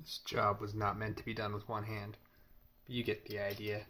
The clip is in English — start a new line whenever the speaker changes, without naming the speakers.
This job was not meant to be done with one hand. You get the idea.